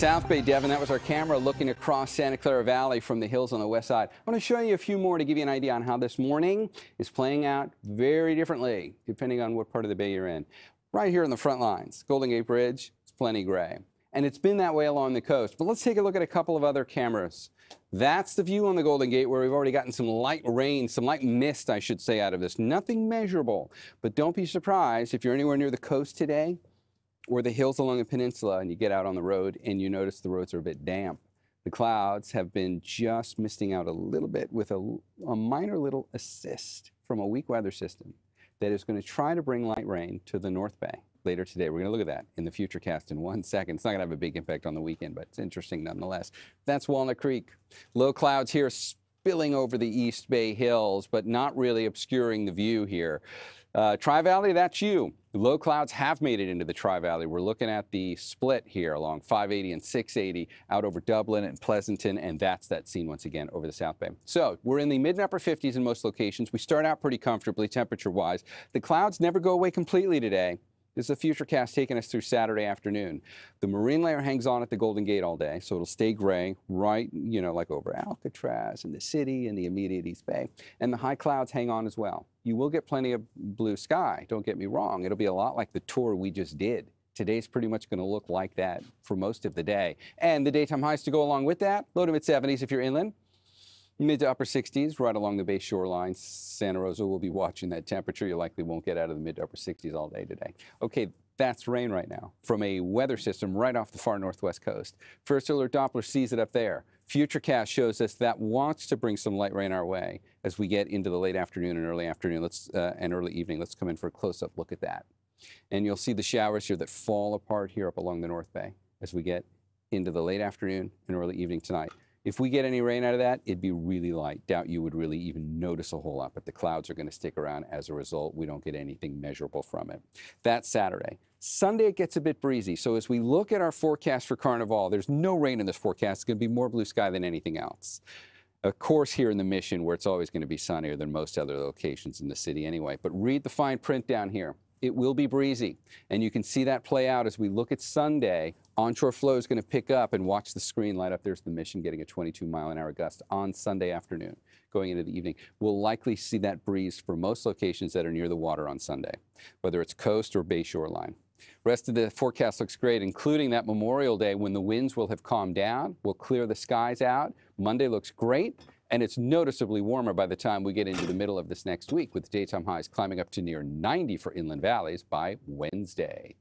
South Bay, Devon, that was our camera looking across Santa Clara Valley from the hills on the west side. I want to show you a few more to give you an idea on how this morning is playing out very differently, depending on what part of the bay you're in. Right here on the front lines, Golden Gate Bridge, it's plenty gray. And it's been that way along the coast. But let's take a look at a couple of other cameras. That's the view on the Golden Gate where we've already gotten some light rain, some light mist, I should say, out of this. Nothing measurable. But don't be surprised if you're anywhere near the coast today or the hills along the peninsula and you get out on the road and you notice the roads are a bit damp. The clouds have been just misting out a little bit with a, a minor little assist from a weak weather system that is going to try to bring light rain to the North Bay later today. We're going to look at that in the Futurecast in one second. It's not going to have a big impact on the weekend, but it's interesting nonetheless. That's Walnut Creek. Low clouds here spilling over the East Bay Hills, but not really obscuring the view here. Uh, Tri Valley, that's you. Low clouds have made it into the Tri Valley. We're looking at the split here along 580 and 680 out over Dublin and Pleasanton, and that's that scene once again over the South Bay. So we're in the mid and upper 50s in most locations. We start out pretty comfortably temperature wise. The clouds never go away completely today. This is a Futurecast taking us through Saturday afternoon. The marine layer hangs on at the Golden Gate all day, so it'll stay gray right, you know, like over Alcatraz and the city and the immediate East Bay. And the high clouds hang on as well. You will get plenty of blue sky, don't get me wrong. It'll be a lot like the tour we just did. Today's pretty much going to look like that for most of the day. And the daytime highs to go along with that, low to mid 70s if you're inland. Mid to upper 60s right along the bay shoreline. Santa Rosa will be watching that temperature. You likely won't get out of the mid to upper 60s all day today. Okay, that's rain right now from a weather system right off the far northwest coast. First alert Doppler sees it up there. Futurecast shows us that wants to bring some light rain our way as we get into the late afternoon and early afternoon let's, uh, and early evening. Let's come in for a close-up look at that. And you'll see the showers here that fall apart here up along the North Bay as we get into the late afternoon and early evening tonight. If we get any rain out of that, it'd be really light. Doubt you would really even notice a whole lot, but the clouds are going to stick around as a result. We don't get anything measurable from it. That's Saturday. Sunday, it gets a bit breezy. So as we look at our forecast for Carnival, there's no rain in this forecast. It's going to be more blue sky than anything else. Of course, here in the Mission, where it's always going to be sunnier than most other locations in the city anyway. But read the fine print down here. It will be breezy. And you can see that play out as we look at Sunday. Onshore flow is going to pick up and watch the screen light up. There's the mission getting a 22 mile an hour gust on Sunday afternoon going into the evening. We'll likely see that breeze for most locations that are near the water on Sunday, whether it's coast or bay shoreline. Rest of the forecast looks great, including that Memorial Day when the winds will have calmed down. We'll clear the skies out. Monday looks great and it's noticeably warmer by the time we get into the middle of this next week with daytime highs climbing up to near 90 for inland valleys by Wednesday.